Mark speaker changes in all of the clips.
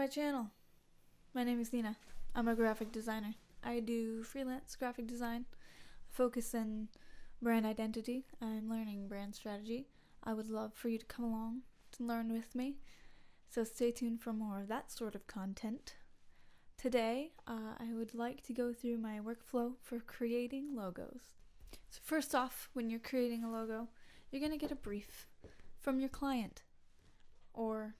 Speaker 1: my channel. My name is Nina. I'm a graphic designer. I do freelance graphic design, focus in brand identity. I'm learning brand strategy. I would love for you to come along to learn with me. So stay tuned for more of that sort of content. Today, uh, I would like to go through my workflow for creating logos. So, first off, when you're creating a logo, you're going to get a brief from your client or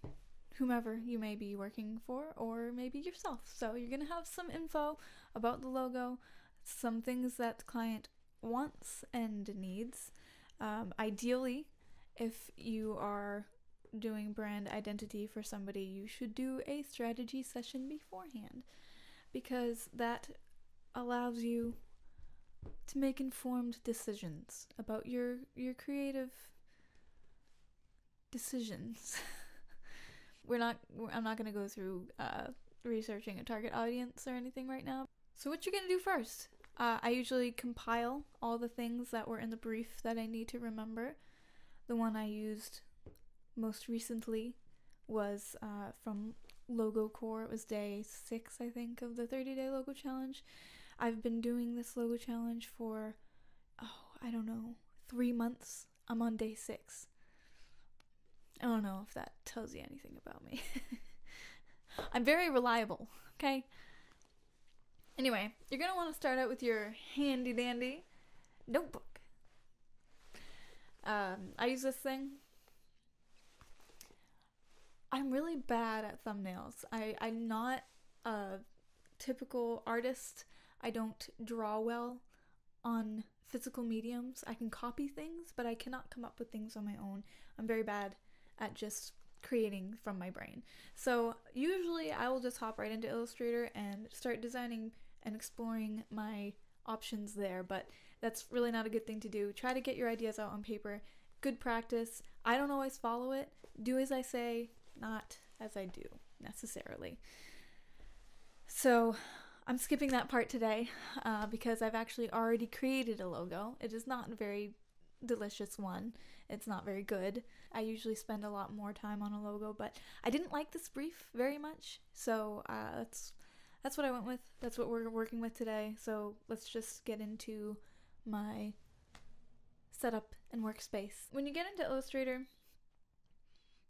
Speaker 1: whomever you may be working for, or maybe yourself. So, you're going to have some info about the logo, some things that the client wants and needs. Um, ideally, if you are doing brand identity for somebody, you should do a strategy session beforehand because that allows you to make informed decisions about your your creative decisions. we're not I'm not going to go through uh, researching a target audience or anything right now. So what you're going to do first? Uh, I usually compile all the things that were in the brief that I need to remember. The one I used most recently was uh, from Logo Core. It was day six, I think, of the 30 day logo challenge. I've been doing this logo challenge for, oh, I don't know, three months. I'm on day six. I don't know if that tells you anything about me. I'm very reliable, okay? Anyway, you're gonna want to start out with your handy dandy notebook. Um, I use this thing I'm really bad at thumbnails. I, I'm not a typical artist. I don't draw well on physical mediums. I can copy things, but I cannot come up with things on my own. I'm very bad at just creating from my brain. So usually I will just hop right into Illustrator and start designing and exploring my options there, but that's really not a good thing to do. Try to get your ideas out on paper. Good practice. I don't always follow it. Do as I say, not as I do necessarily. So I'm skipping that part today uh, because I've actually already created a logo. It is not very delicious one. It's not very good. I usually spend a lot more time on a logo, but I didn't like this brief very much, so uh, that's that's what I went with. That's what we're working with today. So let's just get into my setup and workspace. When you get into Illustrator,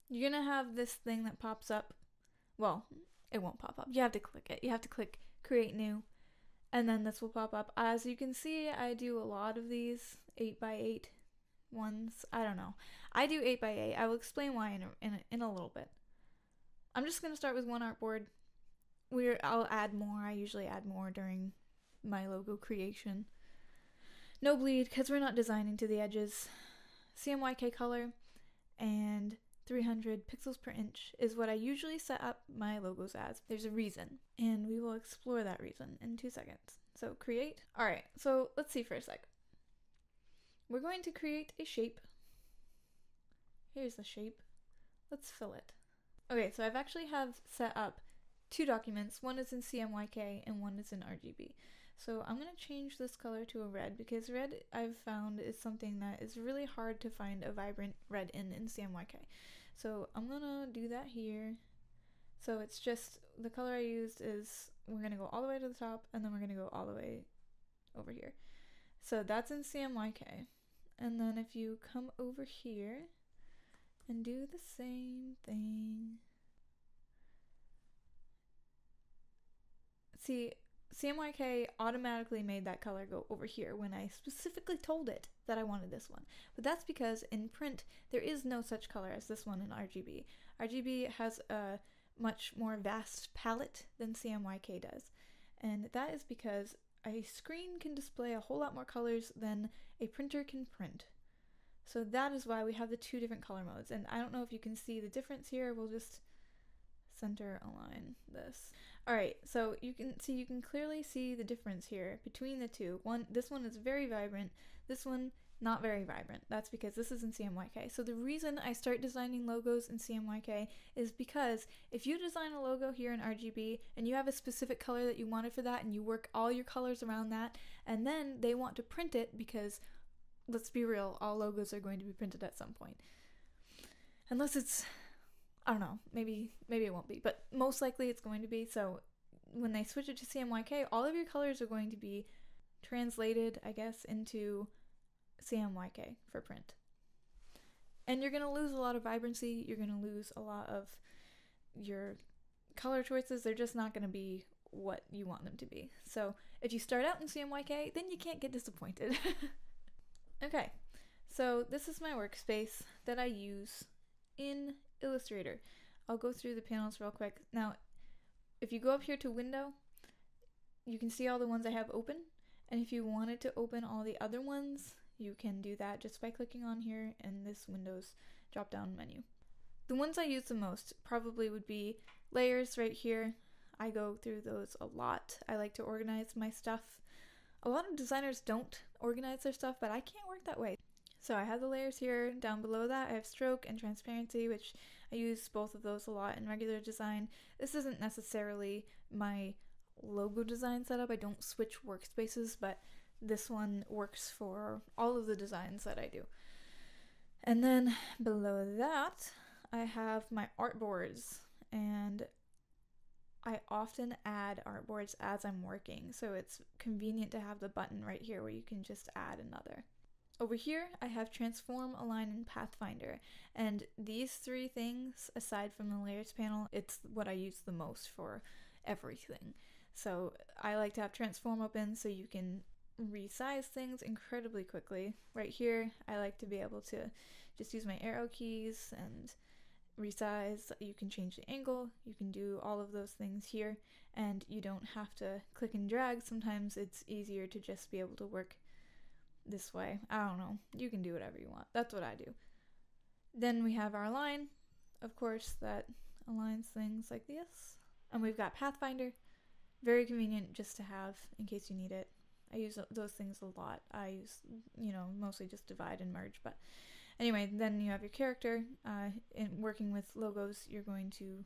Speaker 1: you're gonna have this thing that pops up. Well, it won't pop up. You have to click it. You have to click create new, and then this will pop up. As you can see, I do a lot of these 8 by 8 ones. I don't know. I do 8 by 8 I will explain why in a, in a, in a little bit. I'm just gonna start with one artboard. We're I'll add more. I usually add more during my logo creation. No bleed because we're not designing to the edges. CMYK color and 300 pixels per inch is what I usually set up my logos as. There's a reason, and we will explore that reason in two seconds. So create. All right, so let's see for a sec. We're going to create a shape. Here's the shape. Let's fill it. Okay, so I've actually have set up two documents. One is in CMYK and one is in RGB. So I'm going to change this color to a red because red I've found is something that is really hard to find a vibrant red in in CMYK. So I'm gonna do that here. So it's just the color I used is we're gonna go all the way to the top and then we're gonna go all the way over here. So that's in CMYK. And then if you come over here and do the same thing. See, CMYK automatically made that color go over here when I specifically told it that I wanted this one. But that's because in print, there is no such color as this one in RGB. RGB has a much more vast palette than CMYK does. And that is because a screen can display a whole lot more colors than a printer can print. So that is why we have the two different color modes. And I don't know if you can see the difference here. We'll just center align this. All right, so you can see you can clearly see the difference here between the two. One, this one is very vibrant. This one not very vibrant. That's because this is in CMYK. So the reason I start designing logos in CMYK is because if you design a logo here in RGB and you have a specific color that you wanted for that and you work all your colors around that and then they want to print it because let's be real, all logos are going to be printed at some point. Unless it's I don't know. Maybe maybe it won't be, but most likely it's going to be. So when they switch it to CMYK, all of your colors are going to be translated, I guess, into CMYK for print. And you're going to lose a lot of vibrancy, you're going to lose a lot of your color choices. They're just not going to be what you want them to be. So if you start out in CMYK, then you can't get disappointed. okay, so this is my workspace that I use in Illustrator. I'll go through the panels real quick. Now, if you go up here to Window, you can see all the ones I have open. And if you wanted to open all the other ones, you can do that just by clicking on here in this Windows drop down menu. The ones I use the most probably would be layers right here. I go through those a lot. I like to organize my stuff. A lot of designers don't organize their stuff, but I can't work that way. So I have the layers here. Down below that, I have stroke and transparency, which I use both of those a lot in regular design. This isn't necessarily my logo design setup. I don't switch workspaces, but this one works for all of the designs that I do. And then below that, I have my artboards, and I often add artboards as I'm working, so it's convenient to have the button right here where you can just add another. Over here, I have Transform, Align, and Pathfinder. And these three things, aside from the Layers panel, it's what I use the most for everything. So I like to have Transform open so you can resize things incredibly quickly. Right here, I like to be able to just use my arrow keys and resize. You can change the angle, you can do all of those things here, and you don't have to click and drag. Sometimes it's easier to just be able to work this way. I don't know. You can do whatever you want. That's what I do. Then we have Align, of course, that aligns things like this. And we've got Pathfinder. Very convenient just to have in case you need it. I use those things a lot. I use, you know, mostly just divide and merge. But anyway, then you have your character. Uh, in working with logos, you're going to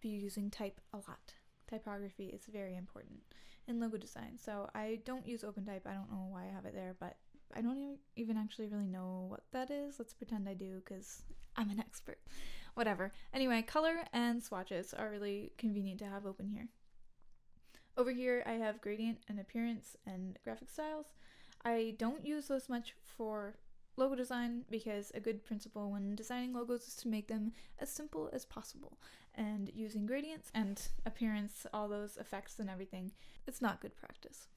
Speaker 1: be using type a lot. Typography is very important in logo design. So I don't use OpenType. I don't know why I have it there, but I don't even actually really know what that is. Let's pretend I do because I'm an expert. Whatever. Anyway, color and swatches are really convenient to have open here. Over here, I have gradient and appearance and graphic styles. I don't use those much for logo design because a good principle when designing logos is to make them as simple as possible. And using gradients and appearance, all those effects and everything, it's not good practice.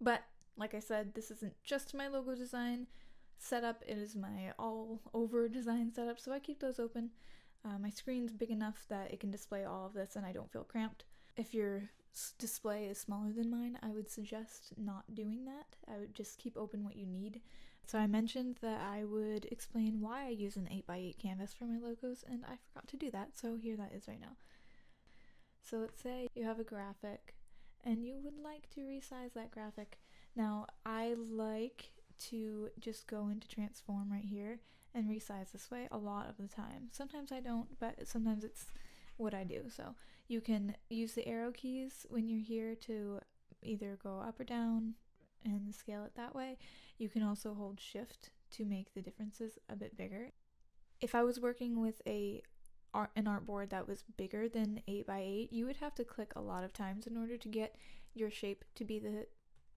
Speaker 1: But like I said, this isn't just my logo design setup, it is my all over design setup, so I keep those open. Uh, my screen's big enough that it can display all of this and I don't feel cramped. If your display is smaller than mine, I would suggest not doing that. I would just keep open what you need. So I mentioned that I would explain why I use an 8x8 canvas for my logos, and I forgot to do that, so here that is right now. So let's say you have a graphic and you would like to resize that graphic. Now, I like to just go into transform right here and resize this way a lot of the time. Sometimes I don't, but sometimes it's what I do. So you can use the arrow keys when you're here to either go up or down and scale it that way. You can also hold shift to make the differences a bit bigger. If I was working with a art, an artboard that was bigger than 8 by 8 you would have to click a lot of times in order to get your shape to be the,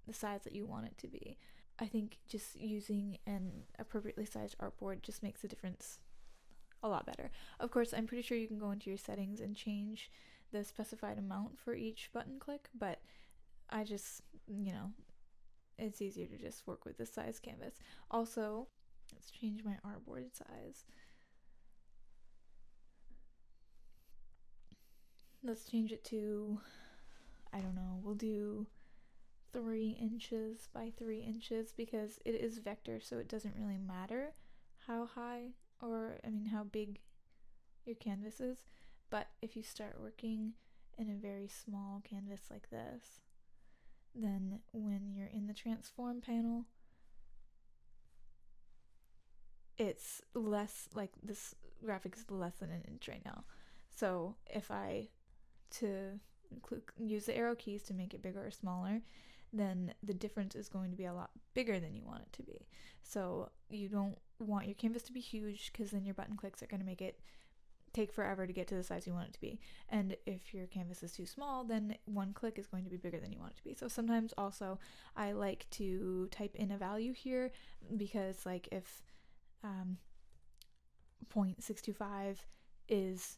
Speaker 1: the size that you want it to be. I think just using an appropriately sized artboard just makes a difference a lot better. Of course, I'm pretty sure you can go into your settings and change the specified amount for each button click, but I just, you know, it's easier to just work with this size canvas. Also, let's change my artboard size. Let's change it to, I don't know, we'll do three inches by three inches because it is vector, so it doesn't really matter how high or, I mean, how big your canvas is. But if you start working in a very small canvas like this, then when you're in the transform panel, it's less like this graphic is less than an inch right now. So if I to use the arrow keys to make it bigger or smaller, then the difference is going to be a lot bigger than you want it to be. So you don't want your canvas to be huge because then your button clicks are going to make it take forever to get to the size you want it to be. And if your canvas is too small, then one click is going to be bigger than you want it to be. So sometimes also I like to type in a value here because like if um, 0.625 is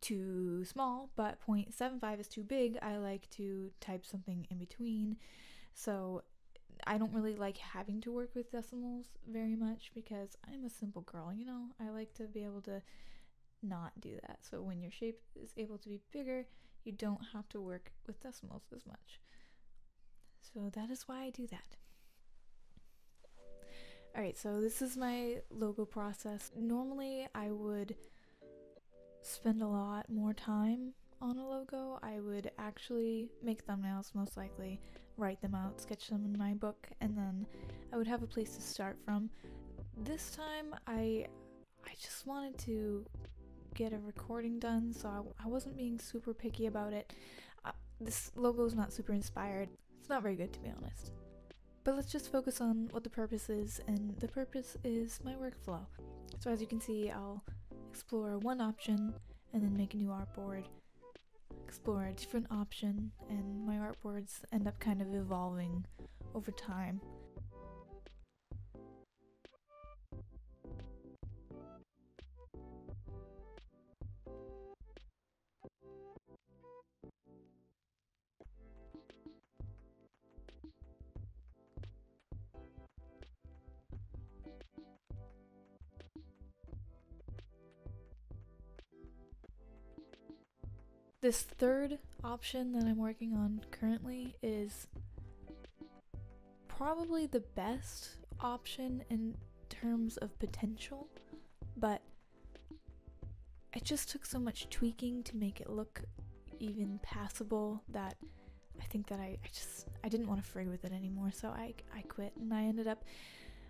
Speaker 1: too small, but 0.75 is too big, I like to type something in between. So I don't really like having to work with decimals very much because I'm a simple girl, you know? I like to be able to not do that. So when your shape is able to be bigger, you don't have to work with decimals as much. So that is why I do that. Alright, so this is my logo process. Normally I would spend a lot more time on a logo. I would actually make thumbnails most likely, write them out, sketch them in my book, and then I would have a place to start from. This time I I just wanted to get a recording done, so I, I wasn't being super picky about it. Uh, this logo is not super inspired. It's not very good to be honest. But let's just focus on what the purpose is, and the purpose is my workflow. So as you can see, I'll explore one option and then make a new artboard, explore a different option, and my artboards end up kind of evolving over time. This third option that I'm working on currently is probably the best option in terms of potential, but it just took so much tweaking to make it look even passable that I think that I, I just I didn't want to fray with it anymore, so I I quit and I ended up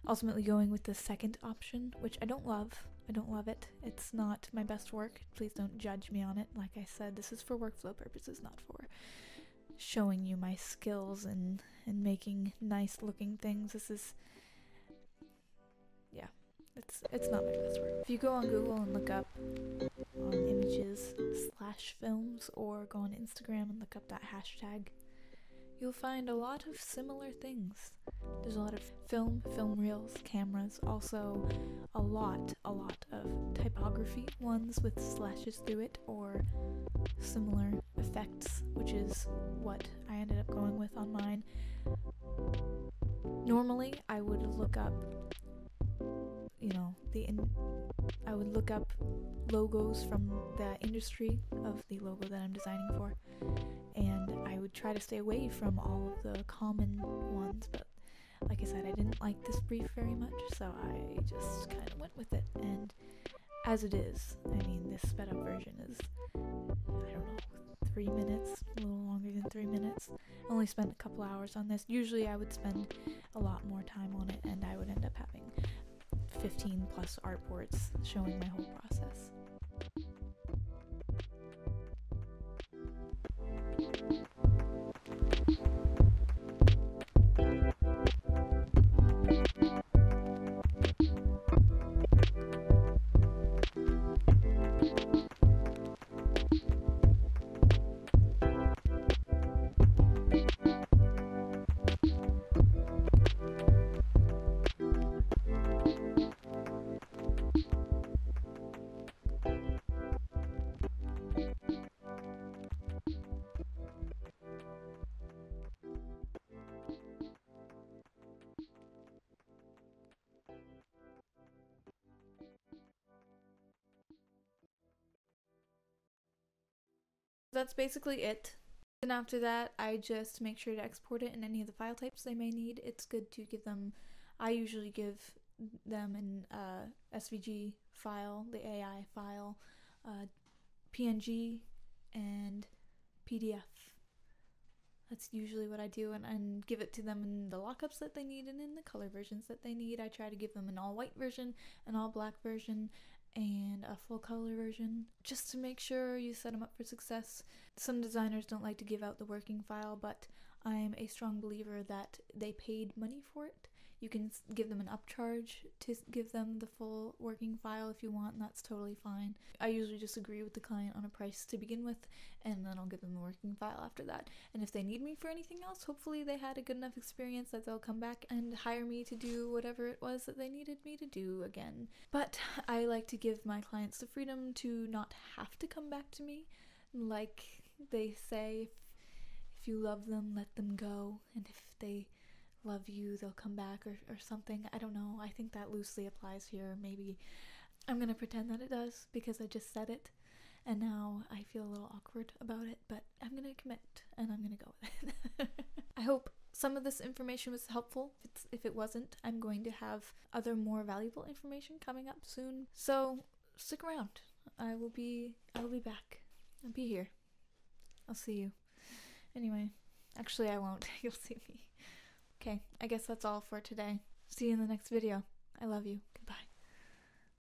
Speaker 1: ultimately going with the second option, which I don't love. I don't love it. It's not my best work. Please don't judge me on it. Like I said, this is for workflow purposes, not for showing you my skills and and making nice looking things. This is yeah, it's it's not my best work. If you go on Google and look up um, images slash films, or go on Instagram and look up that hashtag, you'll find a lot of similar things. There's a lot of film, film reels, cameras, also a lot, a lot of typography ones with slashes through it or similar effects, which is what I ended up going with on mine. Normally, I would look up, you know, the in- I would look up logos from the industry of the logo that I'm designing for, and I would try to stay away from all of the common ones, but like I said, I didn't like this brief very much, so I just kind of went with it. And as it is, I mean, this sped up version is, I don't know, three minutes, a little longer than three minutes. I only spent a couple hours on this. Usually I would spend a lot more time on it, and I would end 15 plus artboards showing my whole process. That's basically it. And after that, I just make sure to export it in any of the file types they may need. It's good to give them, I usually give them an uh, SVG file, the AI file, uh, PNG, and PDF. That's usually what I do, and, and give it to them in the lockups that they need and in the color versions that they need. I try to give them an all white version, an all black version, and a full color version just to make sure you set them up for success. Some designers don't like to give out the working file, but I'm a strong believer that they paid money for it. You can give them an upcharge to give them the full working file if you want, and that's totally fine. I usually just agree with the client on a price to begin with, and then I'll give them the working file after that. And if they need me for anything else, hopefully they had a good enough experience that they'll come back and hire me to do whatever it was that they needed me to do again. But I like to give my clients the freedom to not have to come back to me. Like they say, if, if you love them, let them go, and if they love you, they'll come back or, or something. I don't know. I think that loosely applies here. Maybe I'm gonna pretend that it does because I just said it and now I feel a little awkward about it, but I'm gonna commit and I'm gonna go with it. I hope some of this information was helpful. If, if it wasn't, I'm going to have other more valuable information coming up soon. So stick around. I will be I will be back. I'll be here. I'll see you. Anyway, actually I won't. You'll see me. Okay, I guess that's all for today. See you in the next video. I love you.